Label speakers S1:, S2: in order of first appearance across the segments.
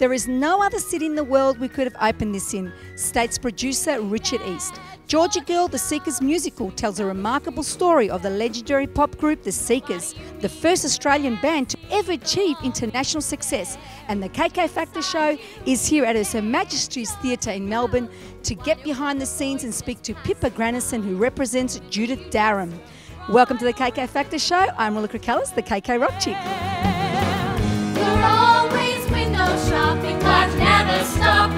S1: There is no other city in the world we could have opened this in, states producer Richard East. Georgy Girl, the Seekers musical, tells a remarkable story of the legendary pop group The Seekers, the first Australian band to ever achieve international success. And the KK Factor show is here at Her Majesty's Theatre in Melbourne to get behind the scenes and speak to Pippa Grandison, who represents Judith Durham. Welcome to the KK Factor show. I'm Willa Cricallis, the KK Rock Chick.
S2: But never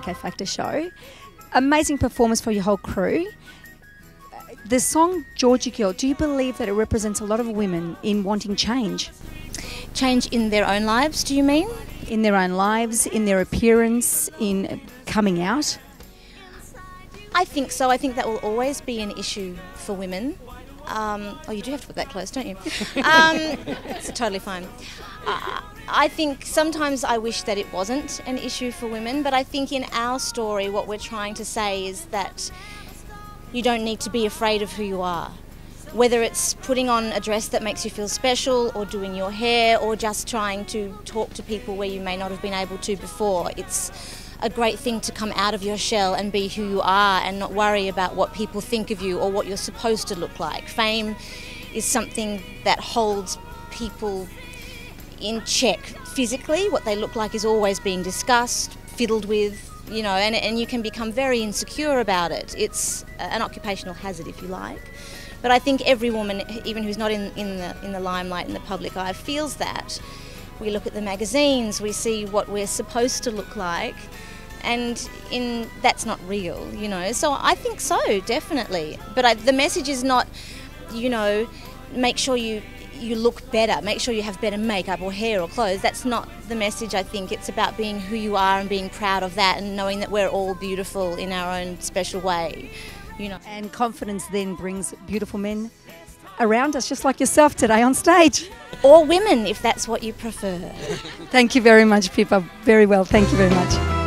S1: KK Factor show. Amazing performance for your whole crew. The song Georgy Girl, do you believe that it represents a lot of women in wanting change
S3: Change in their own lives, do you mean?
S1: in their own lives, in their appearance, in coming out?
S3: I think so. I think that will always be an issue for women. Um, oh, you do have to put that close, don't you? Um, it's totally fine. Uh, I think sometimes I wish that it wasn't an issue for women, but I think in our story, what we're trying to say is that you don't need to be afraid of who you are. Whether it's putting on a dress that makes you feel special, or doing your hair, or just trying to talk to people where you may not have been able to before, it's a great thing to come out of your shell and be who you are and not worry about what people think of you or what you're supposed to look like. Fame is something that holds people in check physically. What they look like is always being discussed, fiddled with, you know, and, and you can become very insecure about it. It's an occupational hazard, if you like. But I think every woman, even who's not in, in, the, in the limelight, in the public eye, feels that. We look at the magazines, we see what we're supposed to look like, and in that's not real, you know. So I think so, definitely. But I, the message is not, you know, make sure you you look better, make sure you have better makeup or hair or clothes. That's not the message. I think it's about being who you are and being proud of that, and knowing that we're all beautiful in our own special way, you know.
S1: And confidence then brings beautiful men around us, just like yourself today on stage.
S3: Or women, if that's what you prefer.
S1: Thank you very much, Pippa. Very well. Thank you very much.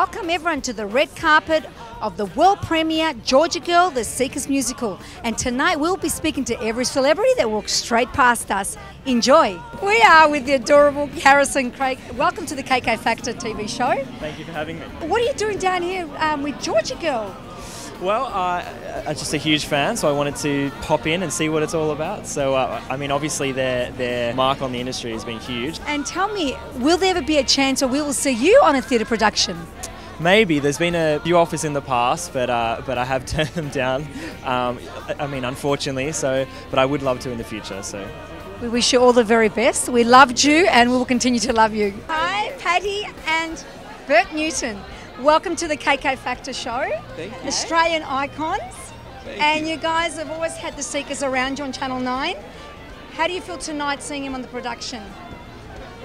S1: Welcome everyone to the red carpet of the world premiere Georgy Girl, the Seekers musical. And tonight we'll be speaking to every celebrity that walks straight past us. Enjoy. We are with the adorable Harrison Craig. Welcome to the KK Factor TV show.
S4: Thank you for having me.
S1: What are you doing down here um, with Georgy Girl?
S4: Well, uh, I'm just a huge fan, so I wanted to pop in and see what it's all about. So, uh, I mean, obviously, their their mark on the industry has been huge.
S1: And tell me, will there ever be a chance or we will see you on a theatre production?
S4: Maybe there's been a few offers in the past, but uh, but I have turned them down. Um, I I mean, unfortunately. So, but I would love to in the future. So,
S1: We wish you all the very best. We loved you and we will continue to love you. Hi, Patti and Bert Newton. Welcome to the KK Factor show.
S5: Thank you.
S1: Australian icons.
S5: Thank
S1: and
S5: you.
S1: you guys have always had the Seekers around you on Channel 9. How do you feel tonight seeing him on the production?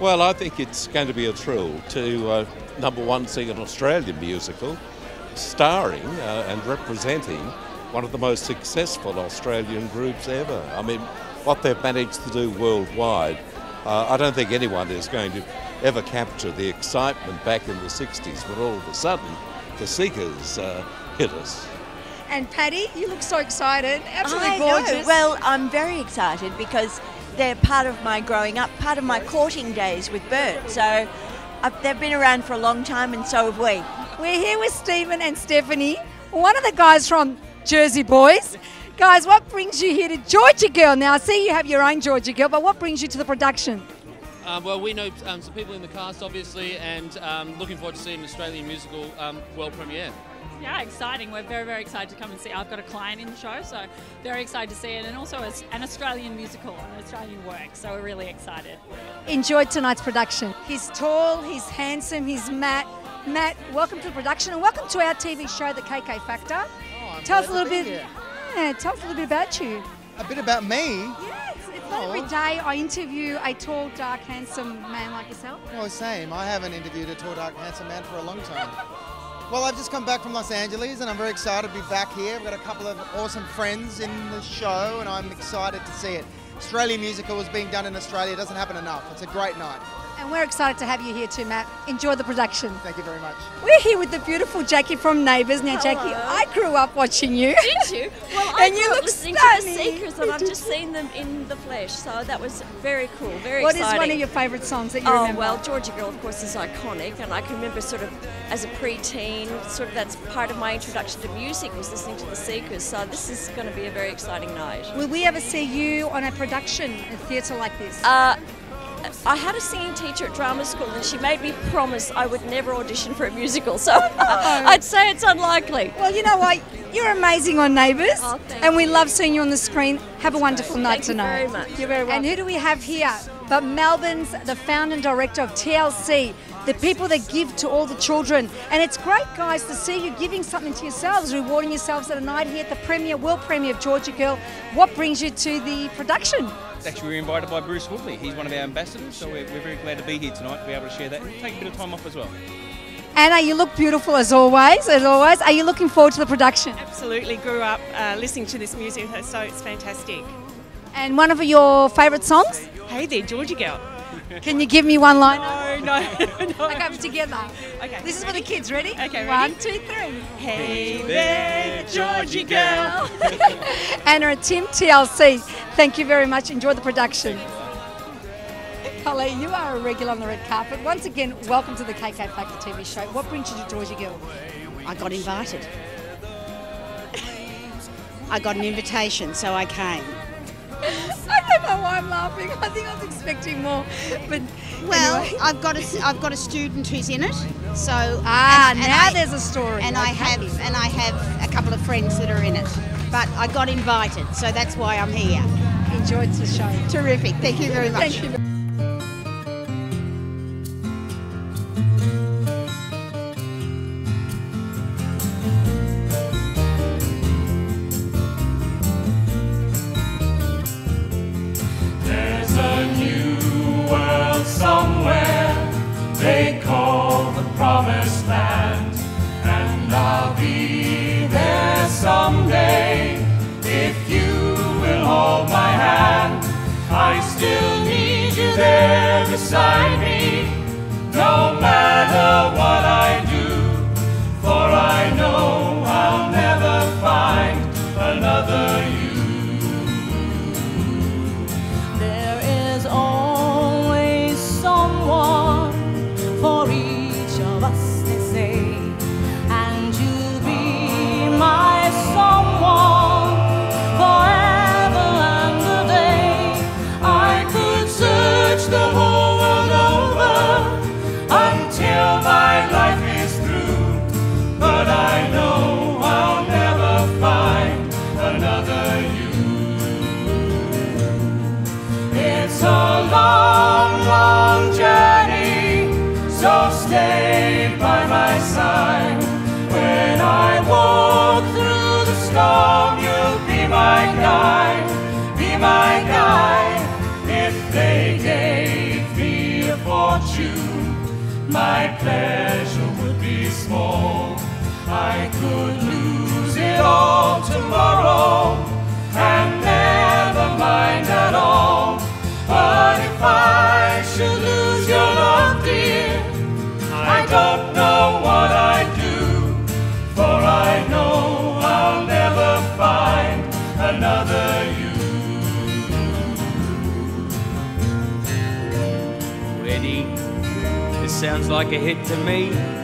S5: Well, I think it's going to be a thrill to uh, number one sing an Australian musical, starring uh, and representing one of the most successful Australian groups ever. I mean, what they've managed to do worldwide, uh, I don't think anyone is going to ever capture the excitement back in the 60s when all of a sudden the Seekers uh, hit us.
S1: And Patti, you look so excited. Absolutely
S6: I
S1: gorgeous.
S6: know. Well, I'm very excited because they're part of my growing up, part of my courting days with Bert. So uh, they've been around for a long time, and so have we.
S1: We're here with Stephen and Stephanie, one of the guys from Jersey Boys. Guys, what brings you here to Georgy Girl? Now, I see you have your own Georgy Girl, but what brings you to the production?
S7: Um, well, we know um, some people in the cast, obviously, and um, looking forward to seeing an Australian musical um, world premiere.
S8: Yeah, exciting. We're very, very excited to come and see. I've got a client in the show, so very excited to see it, and also it's an Australian musical, an Australian work. So we're really excited.
S1: Enjoyed tonight's production. He's tall, he's handsome, he's Matt. Matt, welcome to the production and welcome to our TV show, The KK Factor. tell us a little bit. Yeah, tell us a little bit about you.
S9: A bit about me.
S1: Yes, it's not every oh. day I interview a tall, dark, handsome man like yourself.
S9: Well, same. I haven't interviewed a tall, dark, handsome man for a long time. Well, I've just come back from Los Angeles and I'm very excited to be back here. I've got a couple of awesome friends in the show and I'm excited to see it. Australian musical is being done in Australia. It doesn't happen enough. It's a great night.
S1: And we're excited to have you here too, Matt. Enjoy the production.
S9: Thank you very much.
S1: We're here with the beautiful Jackie from Neighbours. Now, Jackie, I grew up watching you.
S10: Did you? Well, I
S1: And you
S10: grew up
S1: look
S10: listening to the Seekers, and I've just seen them in the flesh. So that was very cool, very
S1: What is
S10: exciting.
S1: one of your favourite songs that you
S10: Oh
S1: remember?
S10: well, Georgy Girl, of course, is iconic, and I can remember sort of as a preteen, sort of that's part of my introduction to music was listening to the Seekers. So this is going to be a very exciting night.
S1: Will we ever see you on a production, in a theatre like this?
S10: Uh, I had a singing teacher at drama school, and she made me promise I would never audition for a musical. So I'd say it's unlikely.
S1: well, you know what? You're amazing on Neighbours,
S10: Oh,
S1: and we love seeing you on the screen. Have a wonderful night
S10: Thank you
S1: tonight.
S10: very much.
S1: You're very welcome. And who do we have here? But Melbourne's the founder and director of TLC, the people that give to all the children. And it's great, guys, to see you giving something to yourselves, rewarding yourselves at a night here at the premiere, world premiere of Georgy Girl. What brings you to the production?
S11: Actually, we were invited by Bruce Woodley. He's one of our ambassadors, so we're, we're very glad to be here tonight to be able to share that and take a bit of time off as well.
S1: Anna, you look beautiful as always. As always, are you looking forward to the production?
S12: Absolutely, grew up uh, listening to this music, so it's fantastic.
S1: And one of your favourite songs?
S12: Hey there, Georgy girl.
S1: Can you give me one line?
S12: No, no, no.
S1: Okay, together.
S12: Okay.
S1: This is for the kids. Ready?
S12: Okay, ready?
S1: One, two, three.
S12: Hey there, Georgy girl.
S1: Anna and Tim, TLC. Thank you very much. Enjoy the production. Holly, you are a regular on the red carpet. Once again, welcome to the KK Factor TV show. What brings you to Georgy Girl?
S13: I got invited. I got an invitation, so I came.
S1: I don't know why I'm laughing. I think I was expecting more. But
S13: Well,
S1: anyway.
S13: I've got a I've got a student who's in it, so
S1: Ah,
S13: and- and
S1: now
S13: I-
S1: there's a story.
S13: and I have and I have a couple of friends that are in it. But I got invited, so that's why I'm here.
S1: enjoyed the show.
S13: Terrific. Thank you very much.
S2: beside me, no matter what I do,
S14: for I know. Pleasure would be small. I could lose it all tomorrow
S11: sounds like a hit to me.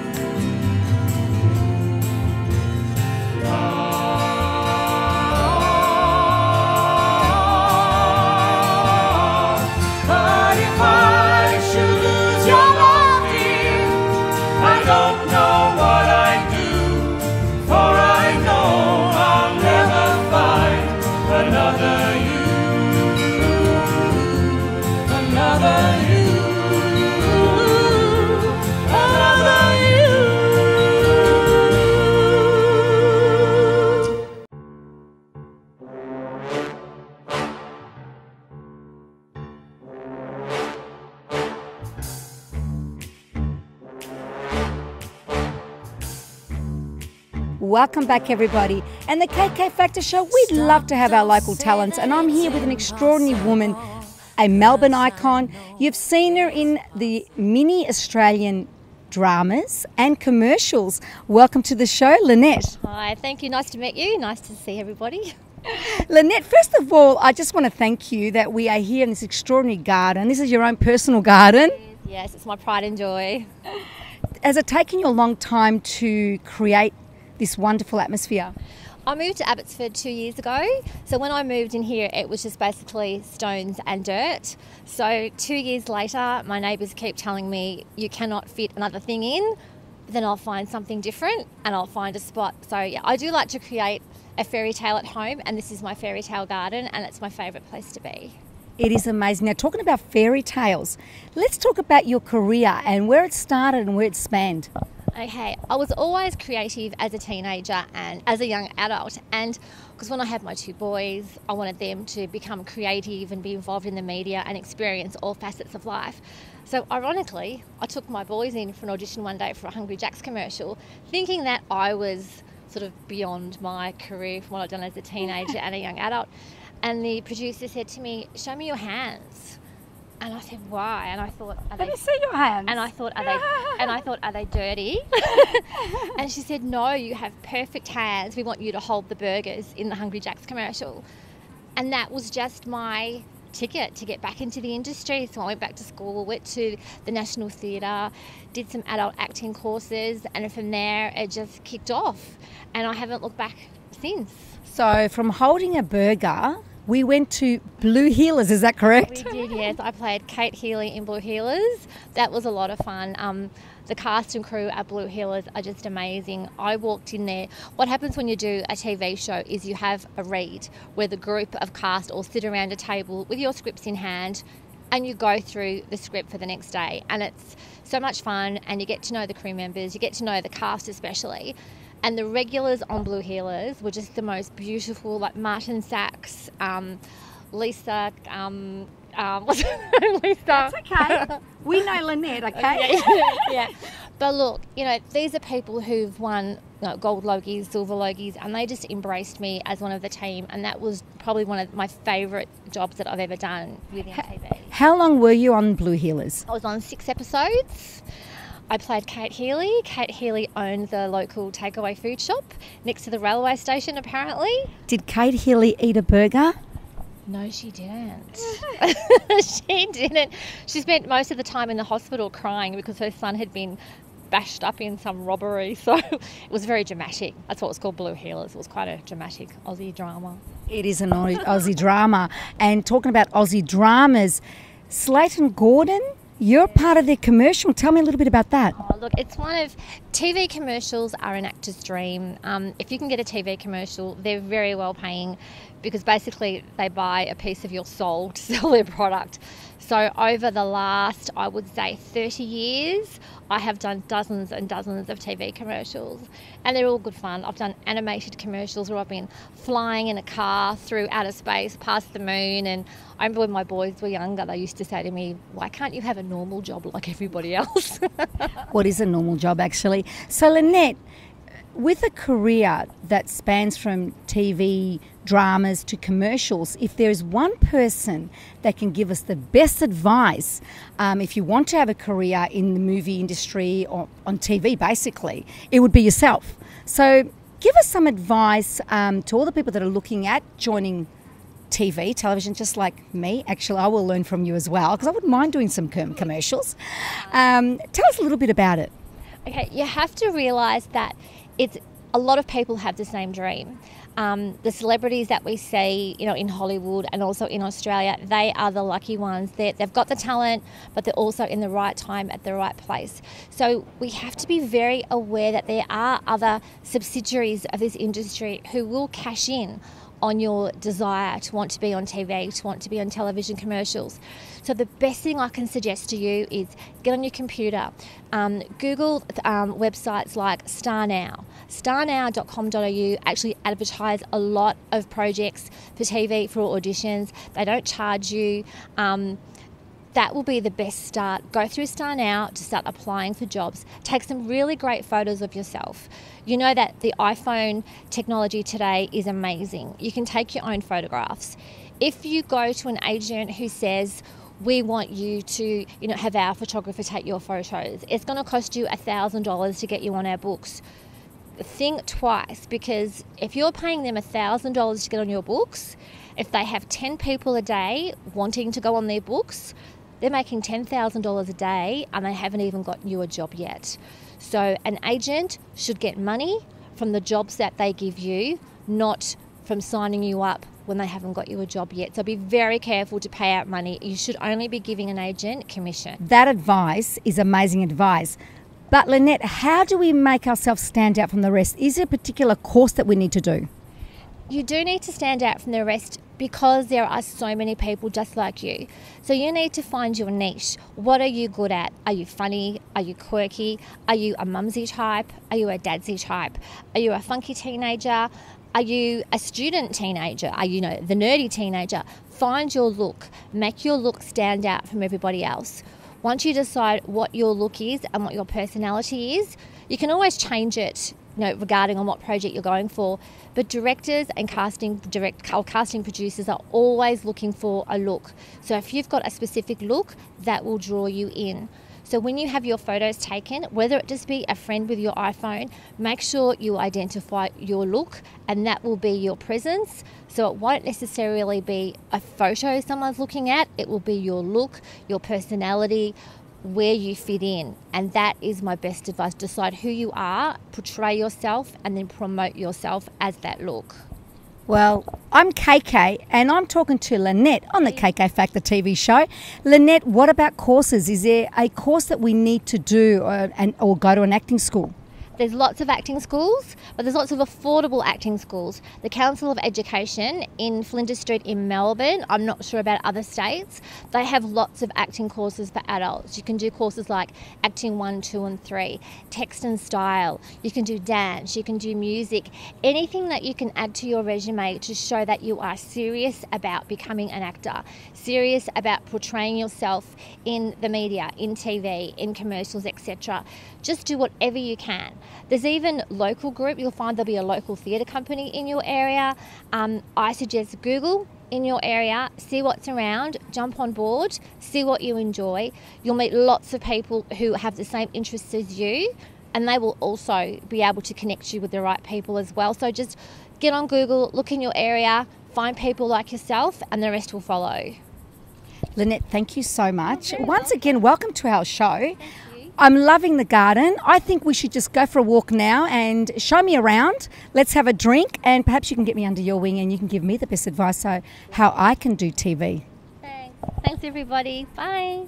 S1: Welcome back, everybody. And the KK Factor Show, we'd love to have our local talents. And I'm here with an extraordinary woman, a Melbourne icon. You've seen her in the mini Australian dramas and commercials. Welcome to the show, Lynnette.
S15: Hi, thank you. Nice to meet you. Nice to see everybody.
S1: Lynnette, first of all, I just want to thank you that we are here in this extraordinary garden. This is your own personal garden.
S15: Yes, it's my pride and joy.
S1: Has it taken you a long time to create this wonderful atmosphere?
S15: I moved to Abbotsford two years ago. So when I moved in here, it was just basically stones and dirt. So two years later, my neighbours keep telling me you cannot fit another thing in. Then I'll find something different and I'll find a spot. So yeah, I do like to create a fairy tale at home, and this is my fairy tale garden, and it's my favourite place to be.
S1: It is amazing. Now, talking about fairy tales, let's talk about your career and where it started and where it spanned.
S15: Okay, I was always creative as a teenager and as a young adult, and because when I had my two boys, I wanted them to become creative and be involved in the media and experience all facets of life. So, ironically, I took my boys in for an audition one day for a Hungry Jack's commercial, thinking that I was sort of beyond my career from what I'd done as a teenager and a young adult. And the producer said to me, Show me your hands. And I said, why? And I thought, are
S1: Let
S15: they,
S1: me see your hands.
S15: And I thought, are they? and I thought, are they dirty? and she said, no, you have perfect hands. We want you to hold the burgers in the Hungry Jack's commercial. And that was just my ticket to get back into the industry. So I went back to school, went to the National Theatre, did some adult acting courses, and from there it just kicked off. And I haven't looked back since.
S1: So, from holding a burger, we went to Blue Heelers, is that correct?
S15: We did, yes. I played Kate Healy in Blue Heelers. That was a lot of fun. Um, the cast and crew at Blue Heelers are just amazing. I walked in there. What happens when you do a TV show is you have a read where the group of cast all sit around a table with your scripts in hand and you go through the script for the next day. And it's so much fun, and you get to know the crew members, you get to know the cast especially. And the regulars on Blue Heelers were just the most beautiful, like Martin Sachs, um, Lisa. Um, um, what's her name? Lisa.
S1: That's okay. We know Lynnette, okay?
S15: yeah, yeah. But look, you know, these are people who've won you know, gold logies, silver logies, and they just embraced me as one of the team. And that was probably one of my favourite jobs that I've ever done within TV.
S1: How long were you on Blue Heelers?
S15: I was on six episodes. I played Kate Healy. Kate Healy owned the local takeaway food shop next to the railway station, apparently.
S1: Did Kate Healy eat a burger?
S15: No, she didn't. she didn't. She spent most of the time in the hospital crying because her son had been bashed up in some robbery. So it was very dramatic. That's what was called Blue Heelers. It was quite a dramatic Aussie drama.
S1: It is an Aussie drama. And talking about Aussie dramas, Slayton Gordon, You're part of their commercial. Tell me a little bit about that.
S15: Oh, look, it's one of TV commercials are an actor's dream. Um, if you can get a TV commercial, they're very well paying because basically they buy a piece of your soul to sell their product. So over the last, I would say, 30 years, I have done dozens and dozens of TV commercials, and they're all good fun. I've done animated commercials where I've been flying in a car through outer space past the moon. And I remember when my boys were younger, they used to say to me, "Why can't you have a normal job like everybody else?"
S1: What is a normal job, actually? So, Lynnette, with a career that spans from TV dramas to commercials, if there's one person that can give us the best advice, um, if you want to have a career in the movie industry or on TV, basically, it would be yourself. So, give us some advice um, to all the people that are looking at joining TV, television, just like me. Actually, I will learn from you as well because I wouldn't mind doing some com- commercials. Um, tell us a little bit about it.
S15: Okay, you have to realise that it's a lot of people have the same dream. Um, the celebrities that we see, you know, in Hollywood and also in Australia, they are the lucky ones. they they've got the talent, but they're also in the right time at the right place. So we have to be very aware that there are other subsidiaries of this industry who will cash in on your desire to want to be on TV, to want to be on television commercials. So, the best thing I can suggest to you is get on your computer, um, Google um, websites like Star Now. StarNow. StarNow.com.au actually advertise a lot of projects for TV for auditions. They don't charge you. Um, that will be the best start. Go through Star Now to start applying for jobs. Take some really great photos of yourself. You know that the iPhone technology today is amazing. You can take your own photographs. If you go to an agent who says, we want you to, you know, have our photographer take your photos. It's going to cost you $1,000 to get you on our books. Think twice because if you're paying them $1,000 to get on your books, if they have 10 people a day wanting to go on their books, they're making $10,000 a day and they haven't even gotten you a job yet. So, an agent should get money from the jobs that they give you, not from signing you up when they haven't got you a job yet. So, be very careful to pay out money. You should only be giving an agent commission.
S1: That advice is amazing advice. But Lynnette, how do we make ourselves stand out from the rest? Is there a particular course that we need to do?
S15: You do need to stand out from the rest because there are so many people just like you. So you need to find your niche. What are you good at? Are you funny? Are you quirky? Are you a mumsy type? Are you a dadsy type? Are you a funky teenager? Are you a student teenager? Are you, know the nerdy teenager? Find your look. Make your look stand out from everybody else. Once you decide what your look is and what your personality is, you can always change it know, regarding on what project you're going for. But directors and casting direct or casting producers are always looking for a look. So if you've got a specific look, that will draw you in. So when you have your photos taken, whether it just be a friend with your iPhone, make sure you identify your look and that will be your presence. So it won't necessarily be a photo someone's looking at, it will be your look, your personality, where you fit in. And that is my best advice. Decide who you are, portray yourself, and then promote yourself as that look.
S1: Well, I'm KK and I'm talking to Lynnette on the KK Factor TV show. Lynnette, what about courses? Is there a course that we need to do or, and, or go to an acting school?
S15: There's lots of acting schools, but there's lots of affordable acting schools. The Council of Education in Flinders Street in Melbourne, I'm not sure about other states, they have lots of acting courses for adults. You can do courses like acting 1, 2, and 3, text and style. You can do dance, you can do music, anything that you can add to your resume to show that you are serious about becoming an actor, serious about portraying yourself in the media, in TV, in commercials, etc. Just do whatever you can. There's even local group. You'll find there'll be a local theatre company in your area. Um, I suggest Google in your area, see what's around, jump on board, see what you enjoy. You'll meet lots of people who have the same interests as you, and they will also be able to connect you with the right people as well. So just get on Google, look in your area, find people like yourself, and the rest will follow.
S1: Lynnette, thank you so much. Once again, welcome to our show. I'm loving the garden. I think we should just go for a walk now and show me around. Let's have a drink, and perhaps you can get me under your wing and you can give me the best advice so how I can do TV.
S15: Thanks, everybody. Bye.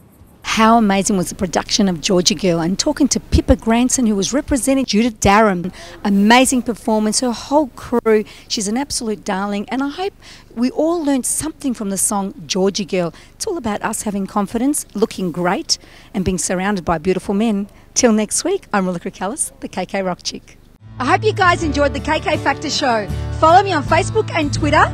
S1: How amazing was the production of Georgy Girl and talking to Pippa Grandison, who was representing Judith Durham. Amazing performance, her whole crew. She's an absolute darling, and I hope we all learned something from the song Georgy Girl. It's all about us having confidence, looking great, and being surrounded by beautiful men. Till next week, I'm Rilla Cricalis, the KK Rock Chick. I hope you guys enjoyed the KK Factor Show. Follow me on Facebook and Twitter,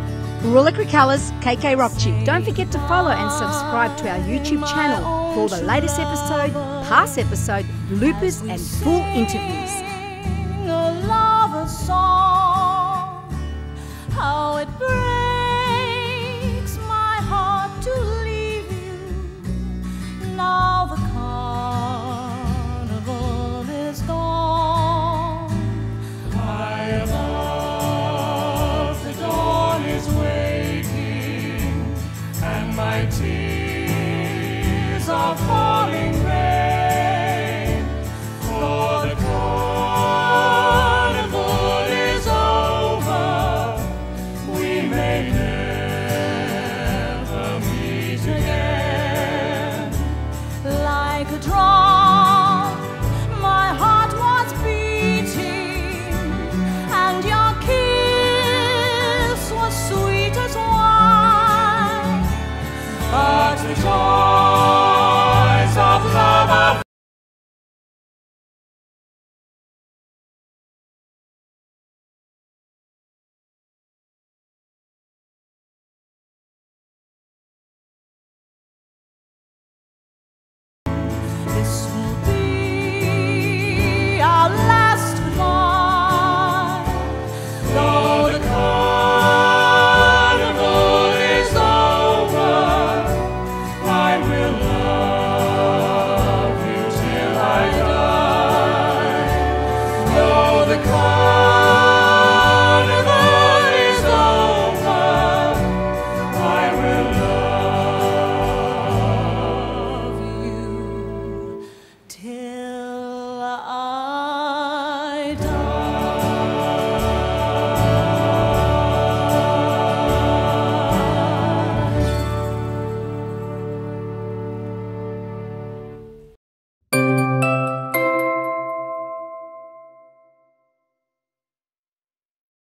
S1: Rula Cricalis, KK Rock Chick. Don't forget to follow and subscribe to our YouTube channel for the latest episode, past episode, bloopers, and full interviews. Love song, how it. made